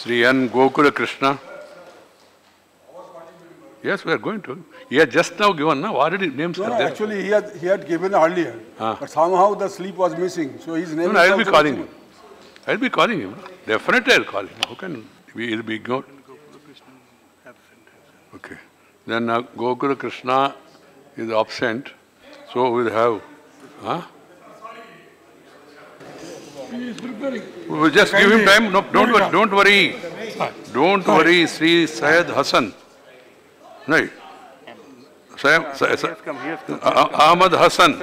Sri N. Gokula Krishna. Yes, we are going to. He had just now given, now already names No, are no, there. actually, he had, he had given earlier, Ah. but somehow the sleep was missing, so his name No, is no, I'll be calling missing. him. I'll be calling him. Definitely I'll call him. How can we, he'll be ignored? Okay. Then uh, Gokula Krishna is absent, so we'll have, huh? We will just give him time. No, don't worry, don't worry. Don't worry, Sri Syed Hassan. No. Syed, Syed, uh, uh, Ahmad Hassan.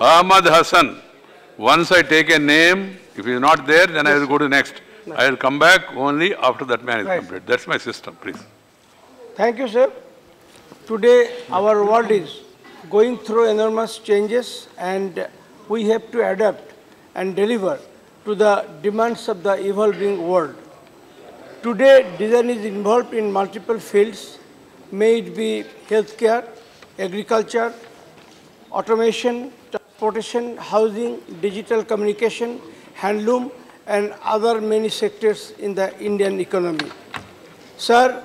Ahmad Hassan. Once I take a name, if he is not there, then I will go to next. I will come back only after that man is Right. complete. That's my system, please. Thank you, sir. Today, our world is going through enormous changes, and we have to adapt and deliver to the demands of the evolving world. Today, design is involved in multiple fields, may it be healthcare, agriculture, automation, transportation, housing, digital communication, handloom, and other many sectors in the Indian economy. Sir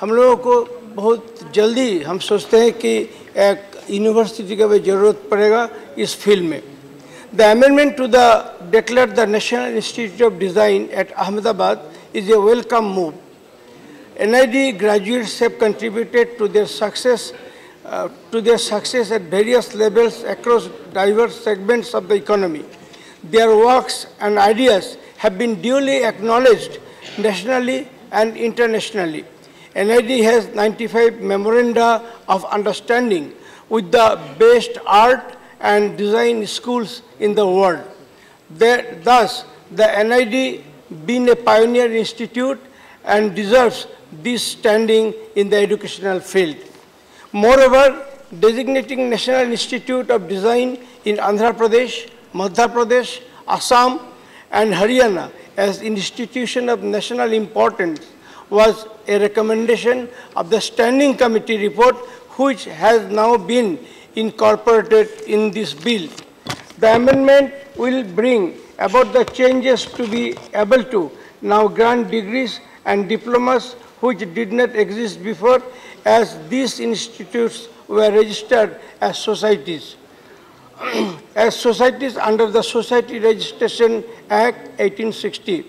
हम लोगों को बहुत जल्दी हम सोचते हैं कि एक यूनिवर्सिटी का भी ज़रूरत पड़ेगा इस फ़ील्ड में The amendment to the declare the National Institute of Design at Ahmedabad is a welcome move. NID graduates have contributed to their success uh, to their success at various levels across diverse segments of the economy. Their works and ideas have been duly acknowledged nationally and internationally. NID has 95 memoranda of understanding with the best art and design schools in the world. There- Thus, the NID being a pioneer institute and deserves this standing in the educational field. Moreover, designating National Institute of Design in Andhra Pradesh, Madhya Pradesh, Assam, and Haryana as institution of national importance was a recommendation of the Standing Committee report which has now been incorporated in this bill. The amendment will bring about the changes to be able to now grant degrees and diplomas which did not exist before as these institutes were registered as societies. as societies under the Society Registration Act 1860.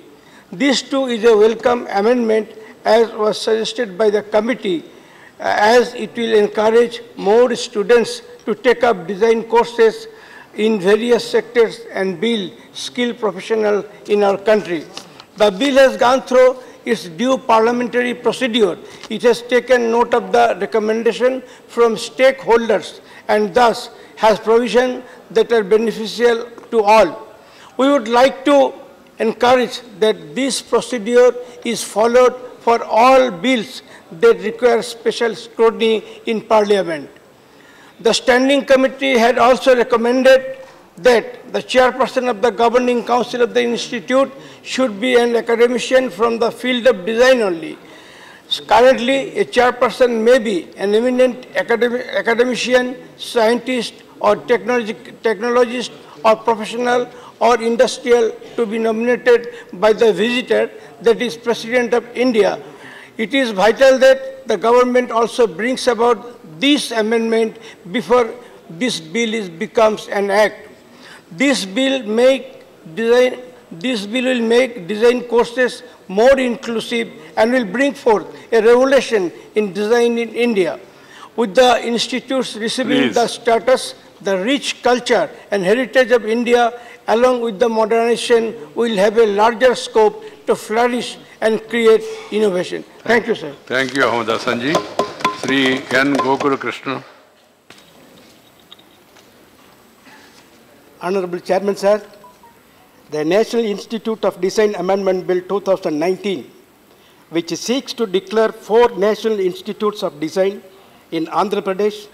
This too is a welcome amendment as was suggested by the committee uh, as it will encourage more students to take up design courses in various sectors and build skilled professionals in our country. The bill has gone through its due parliamentary procedure. It has taken note of the recommendation from stakeholders and thus has provisions that are beneficial to all. We would like to encourage that this procedure is followed for all bills that require special scrutiny in Parliament. The Standing Committee had also recommended that the chairperson of the governing council of the institute should be an academician from the field of design only. Currently, a chairperson may be an eminent academic, academician, scientist, or technologist, or professional, or industrial to be nominated by the visitor, that is President of India. It is vital that the government also brings about this amendment before this bill is, becomes an act. This bill make design, this bill will make design courses more inclusive and will bring forth a revolution in design in India. With the institutes receiving Please. the status, the rich culture and heritage of India, along with the modernization, will have a larger scope to flourish and create innovation. Thank you, sir. Thank you, Ahmad Hassan ji. Sri N. Gokula Krishna. Honorable Chairman, sir, the National Institute of Design Amendment Bill 2019, which seeks to declare four national institutes of design in Andhra Pradesh,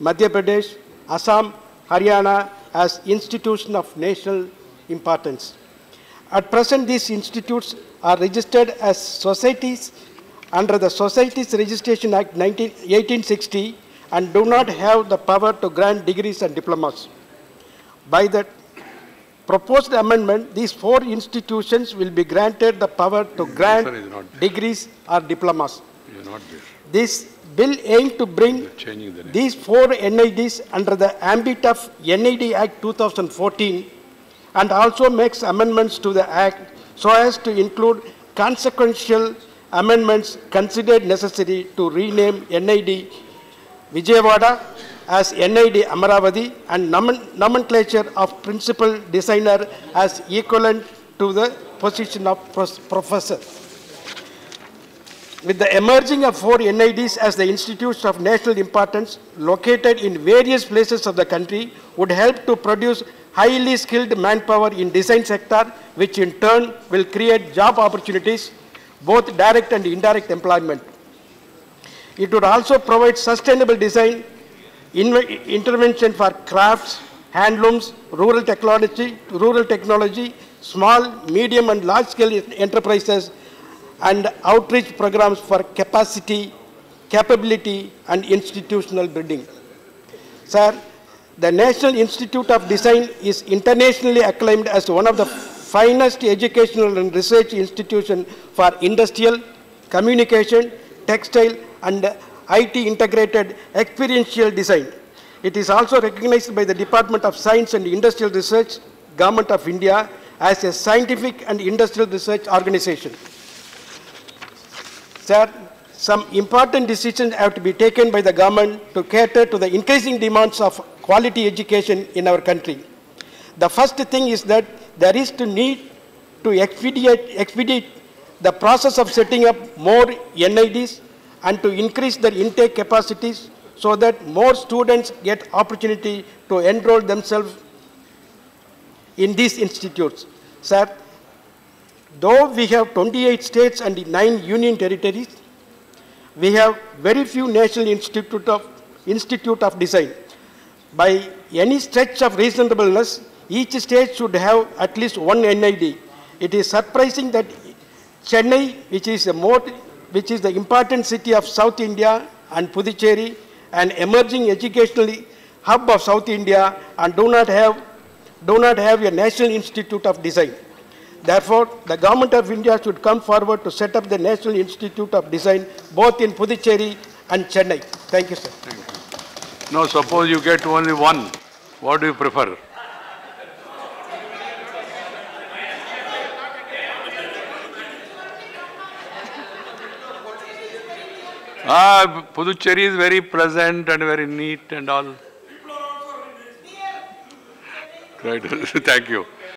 Madhya Pradesh, Assam, Haryana as institutions of national importance. At present, these institutes are registered as societies under the Societies Registration Act 19 1860 and do not have the power to grant degrees and diplomas. By the proposed amendment, these four institutions will be granted the power to grant degrees or diplomas. This bill aims to bring the these four NIDs under the ambit of NID Act 2014 and also makes amendments to the Act so as to include consequential amendments considered necessary to rename NID Vijayawada as NID Amaravati and nomenclature of principal designer as equivalent to the position of professor. With the emerging of four NIDs as the institutes of national importance located in various places of the country would help to produce highly skilled manpower in design sector, which in turn will create job opportunities, both direct and indirect employment. It would also provide sustainable design, intervention for crafts, handlooms, rural technology, rural technology, small, medium and large scale enterprises and outreach programs for capacity, capability and institutional building. Sir, the National Institute of Design is internationally acclaimed as one of the finest educational and research institution for industrial, communication, textile, and IT integrated experiential design. It is also recognized by the Department of Science and Industrial Research, Government of India, as a scientific and industrial research organization. Sir, some important decisions have to be taken by the government to cater to the increasing demands of quality education in our country. The first thing is that there is to need to expedite, expedite the process of setting up more NIDs and to increase their intake capacities so that more students get opportunity to enroll themselves in these institutes. Sir, though we have 28 states and 9 union territories, we have very few national institute of, institute of design. By any stretch of reasonableness, each state should have at least one NID. It is surprising that Chennai, which is, more, which is the important city of South India, and Puducherry, an emerging educational hub of South India, and do not have, do not have a national institute of design. Therefore, the government of India should come forward to set up the National Institute of Design both in Puducherry and Chennai. Thank you, sir. Thank you. Now suppose you get only one, what do you prefer? Ah, Puducherry is very pleasant and very neat and all. Right, thank you.